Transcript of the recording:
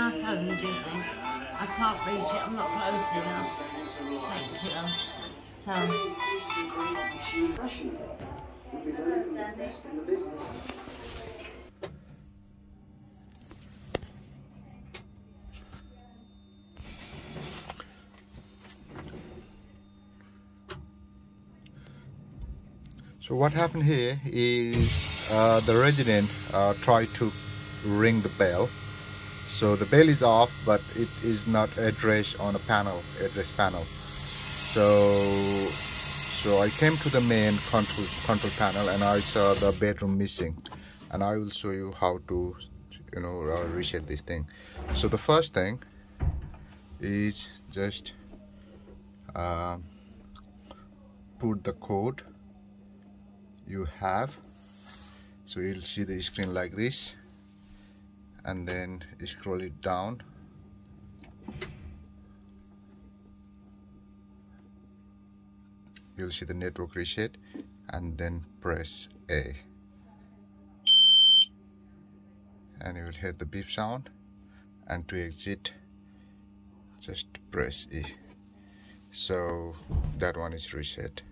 my phone, do you think? I can't reach it, I'm not close enough. Thank you. Business. So what happened here is uh, the resident uh, tried to ring the bell. So the bell is off, but it is not addressed on a panel, address panel. So, so I came to the main control control panel and I saw the bedroom missing, and I will show you how to, you know, uh, reset this thing. So the first thing is just uh, put the code you have so you'll see the screen like this and then scroll it down. You'll see the network reset and then press A. And you will hear the beep sound and to exit just press E. So that one is reset